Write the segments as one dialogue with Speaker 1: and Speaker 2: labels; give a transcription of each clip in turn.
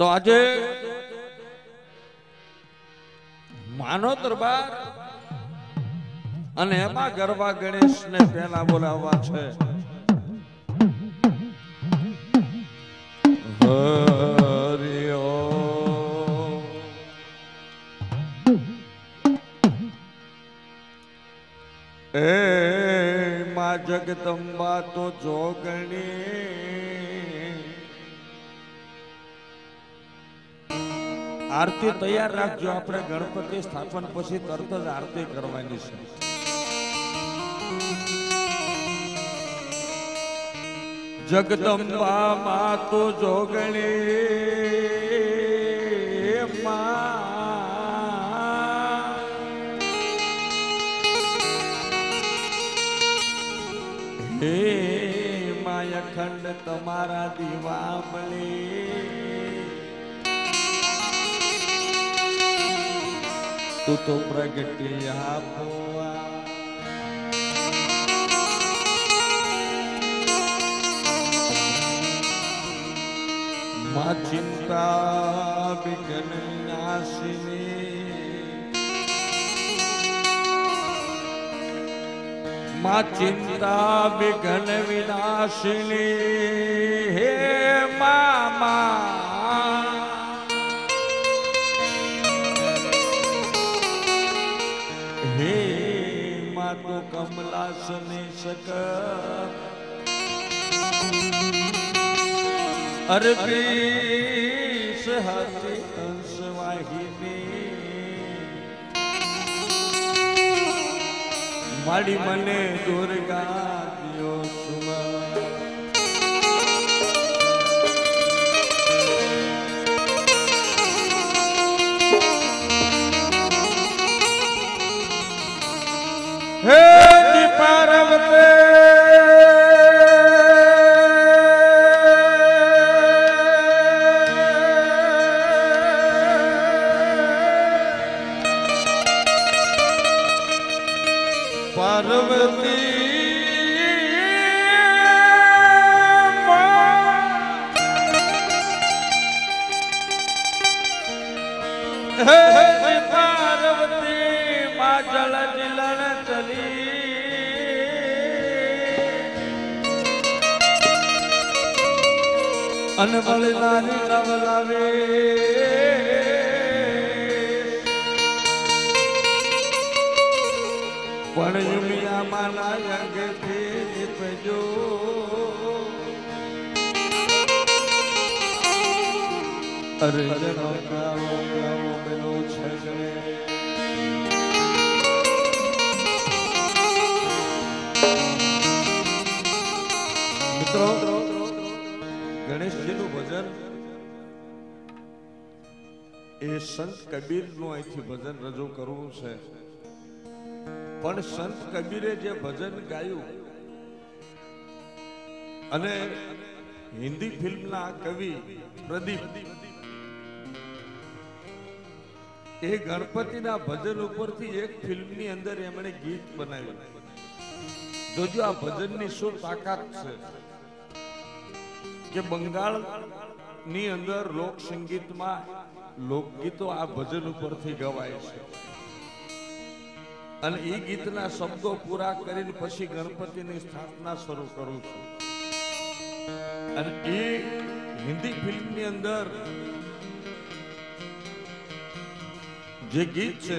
Speaker 1: તો આજે માનો દરબાર અને એમાં ગરબા ગણેશ ને પેલા બોલાવવા છે. એ માં જગદંબા તો જોગણી. આરતી તૈયાર રાખજો. આપણે ગણપતિ સ્થાપન પછી તરત જ આરતી કરવાની છે. જગદંબા માં તો જોગણી મા. હે માયખંડ તમારા દીવા મળે. તું તો પ્રગટી આપવા. માં ચિંતા વિઘ્ન નાશિની. માં ચિંતા વિઘ્ન વિનાશિની. હે મામા. કમલાસને શક અરબીસ હાથી હંસ વાહિની માડી મને દુર્ગા દિયો હે પાર્વતી માં જળ જલન ચલી. અન બળનારી નવ લાવે. પણ યુમિયા માના અંગથી નીપજો અરે જનો કાવો કાવો છગડે. મિત્રો ગણેશજીનું ભજન એ સંત કબીરનું અહીંથી ભજન રજૂ કરવું છે. પણ સંત કબીરે જે ભજન ગાયું અને હિન્દી ફિલ્મના કવિ પ્રદીપ, એ ગણપતિના ભજન ઉપરથી એક ફિલ્મની અંદર એમણે ગીત બનાવ્યું. જોજો આ ભજનની શું તાકાત છે. કે બંગાળની અંદર લોક સંગીતમાં લોકગીતો આ ભજન ઉપરથી ગવાય છે. અને એ ગીતના શબ્દો પૂરા કરીને પછી ગણપતિની સ્થાપના શરૂ કરું છું. અને એ હિન્દી ફિલ્મની અંદર જે ગીત છે,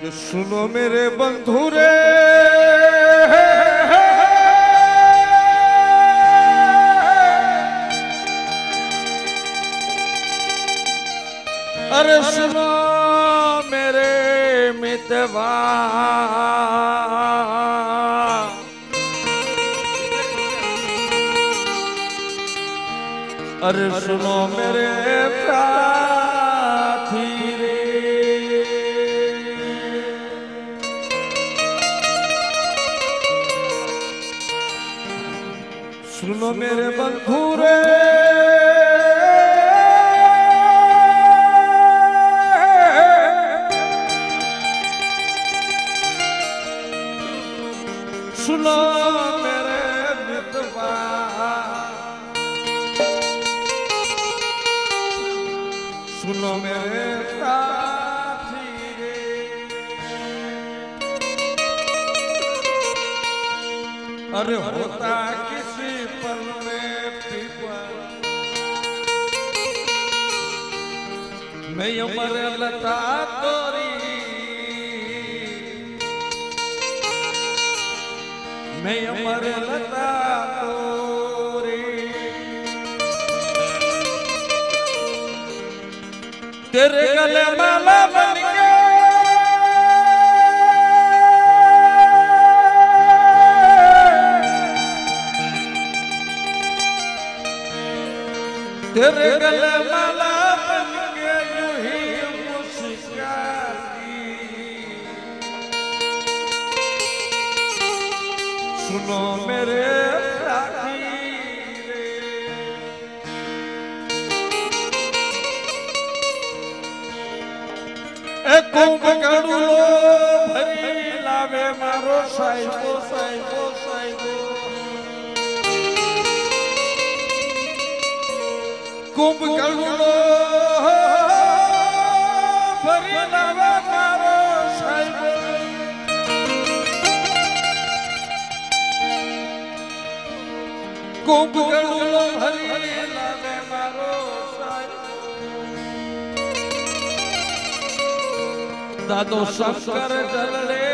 Speaker 1: કે સુનો મેરે બંધુ રે सुनो मेरे साथी रे सुनो मेरे बंधु रे सुनो मेरे अरे होता किसी पल में पीपल मैं अमर लता तोरी मैं अमर लता तोरी तेरे गले माला बन ગલ માલા બન ગે યુહી મુસ્કાતી સુનો મેરે કુંભ કડુલો ભરી લાવે મારો સાહેબો સાહેબો કુંભ કડુલો ભરી લાવે મારો સાહેબો. કુંભ કડુલો ભરી મારો સાહેબો. દાદો શંકર જલડે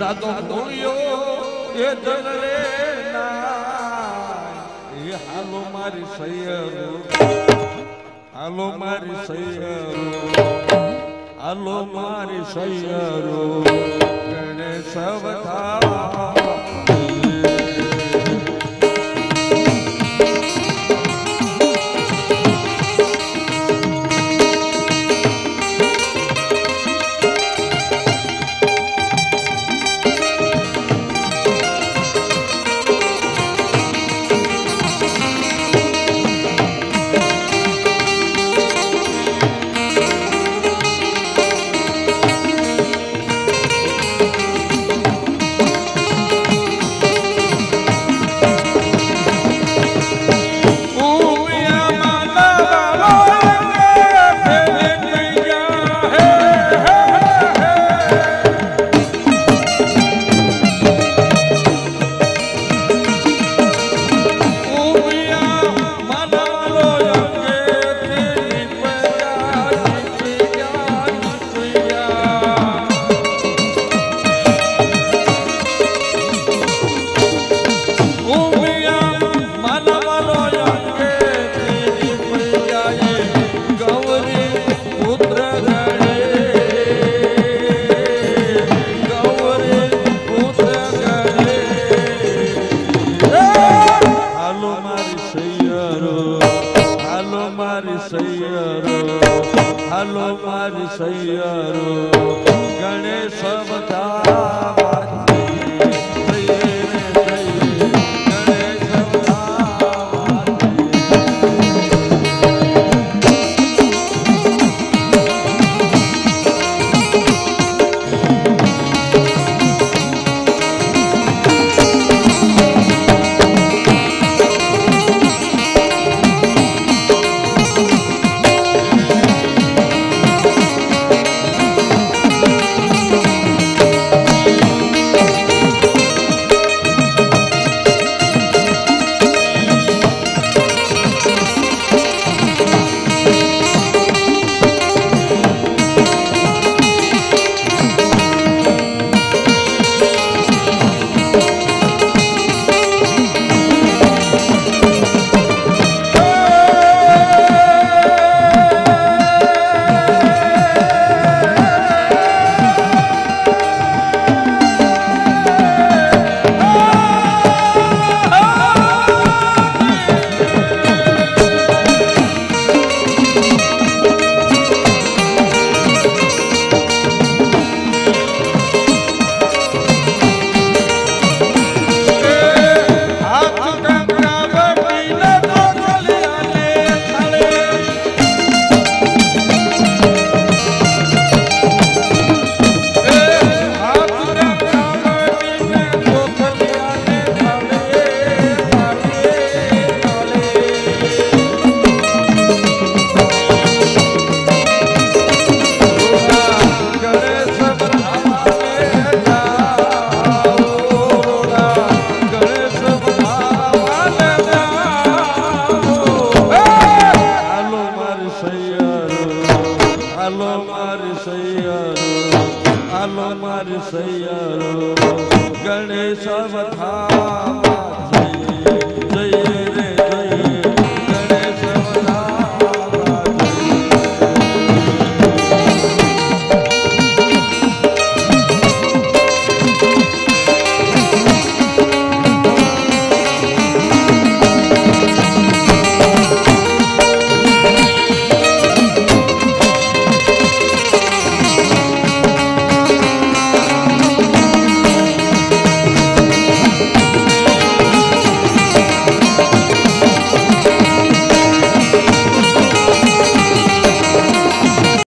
Speaker 1: દાદો ભૂલ્યો એ જલડે એ હાલો મારી સૈયરો હાલો મારી સૈયરો હાલો મારી સૈયરો ગણેશ સૈયરો હાલો મારી સૈયરો ગણેશ બધા
Speaker 2: আমার
Speaker 1: সৈয়ার গণেশ অবধাম জয়